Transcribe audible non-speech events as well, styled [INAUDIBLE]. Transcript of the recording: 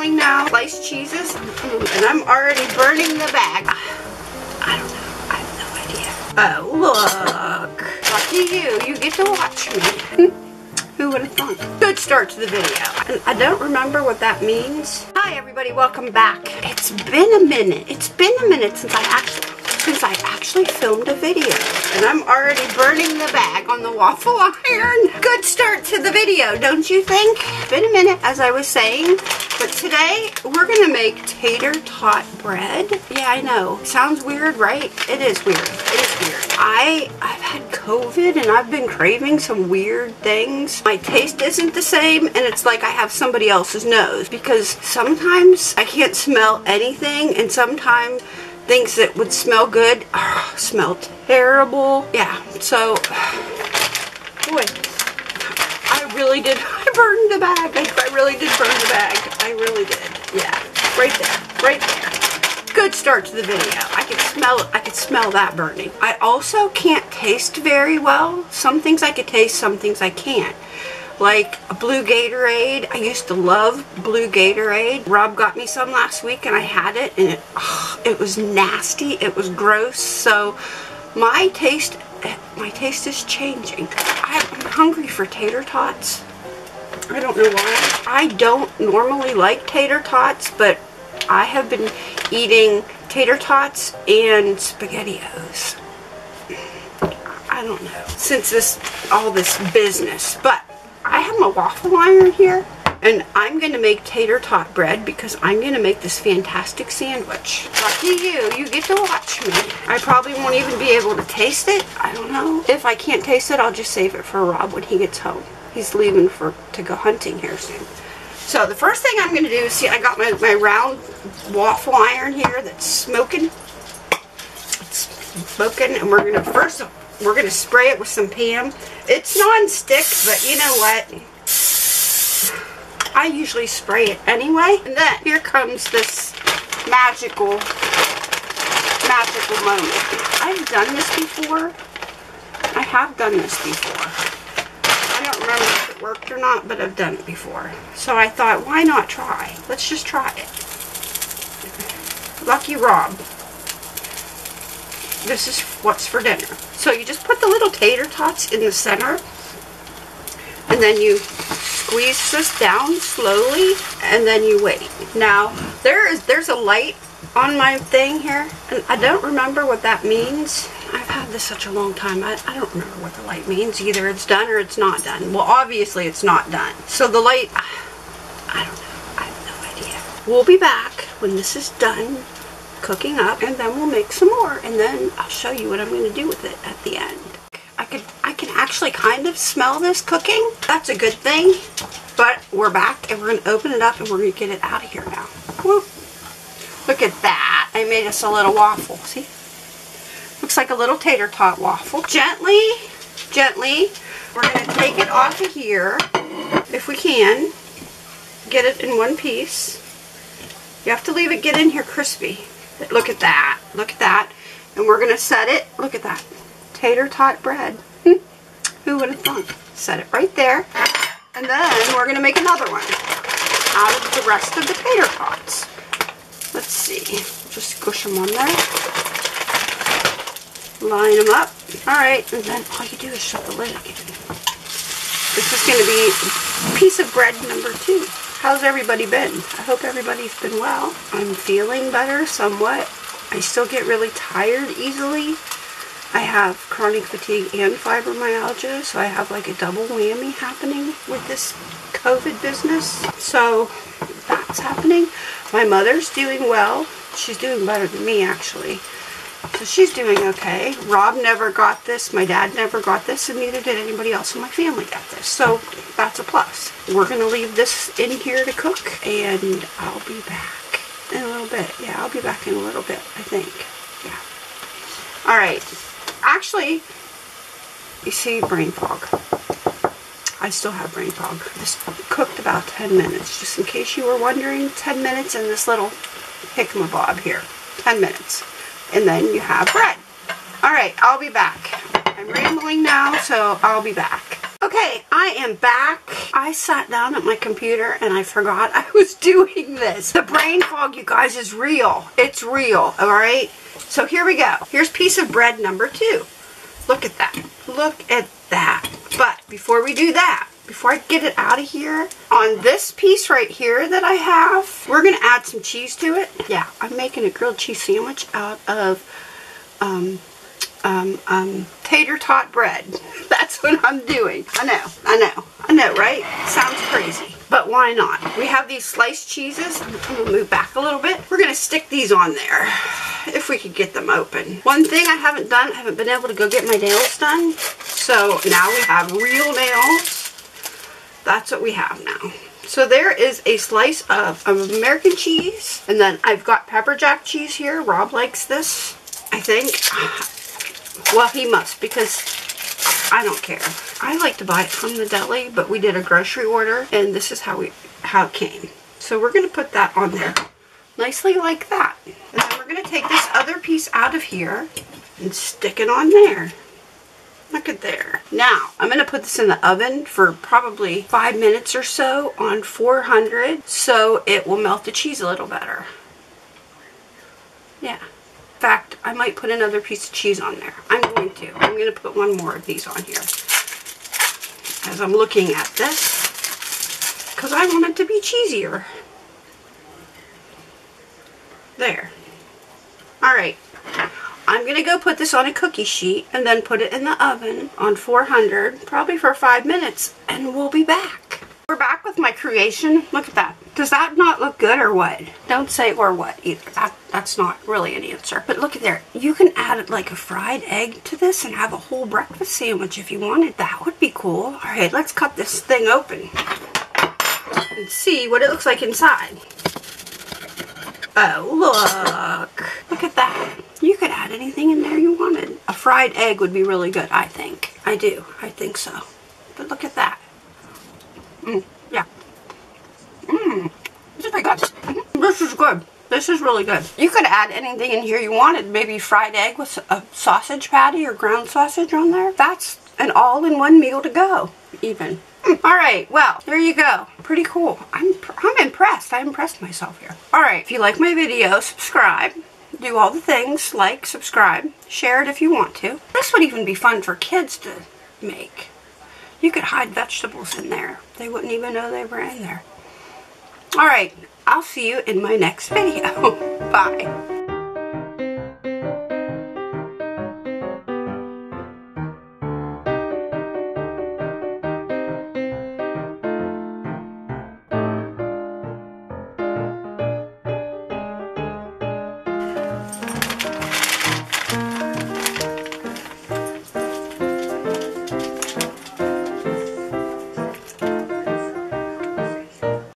now. Sliced cheeses. And I'm already burning the bag. I don't know. I have no idea. Oh, look. Lucky you. You get to watch me. Hmm? Who would have thought? Good start to the video. And I don't remember what that means. Hi everybody, welcome back. It's been a minute. It's been a minute since I actually since I actually filmed a video. And I'm already burning the bag on the waffle [LAUGHS] iron. Good start to the video, don't you think? Been a minute, as I was saying. But today, we're gonna make tater tot bread. Yeah, I know. Sounds weird, right? It is weird. It is weird. I, I've had COVID and I've been craving some weird things. My taste isn't the same and it's like I have somebody else's nose because sometimes I can't smell anything and sometimes things that would smell good smell terrible. Yeah, so, [SIGHS] boy, I really did, Burned the bag. I, I really did burn the bag. I really did. Yeah, right there, right there. Good start to the video. I could smell. I could smell that burning. I also can't taste very well. Some things I could taste, some things I can't like a blue Gatorade. I used to love blue Gatorade. Rob got me some last week and I had it and it, oh, it was nasty. It was gross. So my taste, eh, my taste is changing. I'm hungry for tater tots. I don't know why. I don't normally like tater tots, but I have been eating tater tots and SpaghettiOs. I don't know, since this, all this business. But I have my waffle iron here and I'm going to make tater tot bread because I'm going to make this fantastic sandwich. Lucky you, you get to watch me. I probably won't even be able to taste it. I don't know. If I can't taste it, I'll just save it for Rob when he gets home. He's leaving for to go hunting here soon. So the first thing I'm going to do is see I got my, my round waffle iron here that's smoking. It's smoking and we're going to first we're going to spray it with some Pam. It's non-stick, but you know what? I usually spray it anyway. And then here comes this magical, magical moment. I've done this before. I have done this before. I don't remember if it worked or not, but I've done it before. So I thought, why not try? Let's just try it. Lucky Rob this is what's for dinner. So you just put the little tater tots in the center and then you squeeze this down slowly and then you wait. Now there is there's a light on my thing here and I don't remember what that means. I've had this such a long time. I, I don't remember what the light means. Either it's done or it's not done. Well obviously it's not done. So the light, I don't know. I have no idea. We'll be back when this is done cooking up and then we'll make some more and then I'll show you what I'm going to do with it at the end. I could I can actually kind of smell this cooking. That's a good thing. But we're back and we're going to open it up and we're going to get it out of here now. Woo. Look at that. I made us a little waffle. See? Looks like a little tater tot waffle. Gently, gently, we're going to take it off of here if we can. Get it in one piece. You have to leave it get in here crispy. Look at that. Look at that. And we're going to set it. Look at that. Tater tot bread. [LAUGHS] Who would have thought? Set it right there. And then we're going to make another one out of the rest of the tater tots. Let's see. Just squish them on there. Line them up. Alright, and then all you do is shut the lid again. This is going to be piece of bread number two. How's everybody been? I hope everybody's been well. I'm feeling better somewhat. I still get really tired easily. I have chronic fatigue and fibromyalgia, so I have like a double whammy happening with this COVID business. So that's happening. My mother's doing well. She's doing better than me actually. So she's doing okay. Rob never got this. My dad never got this, and neither did anybody else in my family got this. So that's a plus. We're going to leave this in here to cook, and I'll be back in a little bit. Yeah, I'll be back in a little bit, I think. Yeah. All right. Actually, you see brain fog. I still have brain fog. This cooked about 10 minutes. Just in case you were wondering, 10 minutes in this little hickamabob here. 10 minutes and then you have bread. All right, I'll be back. I'm rambling now, so I'll be back. Okay. I am back. I sat down at my computer and I forgot I was [LAUGHS] doing this. The brain fog, you guys, is real. It's real, all right? So here we go. Here's piece of bread number two. Look at that. Look at that. But before we do that, before I get it out of here, on this piece right here that I have, we're going to add some cheese to it. Yeah, I'm making a grilled cheese sandwich out of um, um, um, tater tot bread. [LAUGHS] That's what I'm doing. I know, I know, I know, right? Sounds crazy, but why not? We have these sliced cheeses. I'm going to move back a little bit. We're going to stick these on there if we could get them open. One thing I haven't done, I haven't been able to go get my nails done. So now we have real nails. That's what we have now. So there is a slice of, American cheese. And then I've got pepper jack cheese here. Rob likes this, I think. [SIGHS] Well, he must because I don't care. I like to buy it from the deli, but we did a grocery order and this is how we how it came. So we're going to put that on there nicely like that. And then we're going to take this other piece out of here and stick it on there. Look at there. Now, I'm going to put this in the oven for probably five minutes or so on 400 so it will melt the cheese a little better. Yeah In fact, I might put another piece of cheese on there. I'm going to. I'm going to put one more of these on here as I'm looking at this because I want it to be cheesier. There. Alright. I'm going to go put this on a cookie sheet and then put it in the oven on 400 probably for five minutes and we'll be back. We're back with my creation. Look at that. Does that not look good or what? Don't say or what either. That, that's not really an answer. But look at there. You can add like a fried egg to this and have a whole breakfast sandwich if you wanted. That would be cool. All right, let's cut this thing open and see what it looks like inside. Oh, look. Look at that. You could add anything in there you wanted. A fried egg would be really good, I think. I do. I think so. But look at that. Mm, yeah. Mmm. This is pretty good. This is good. This is really good. You could add anything in here you wanted. Maybe fried egg with a sausage patty or ground sausage on there. That's an all-in-one meal to go, even. Mm, all right, well, there you go. Pretty cool. I'm, I'm impressed. I impressed myself here. All right, if you like my video, subscribe. Do all the things, like, subscribe, share it if you want to. This would even be fun for kids to make. You could hide vegetables in there. They wouldn't even know they were in there. Alright, I'll see you in my next [LAUGHS] video. Bye.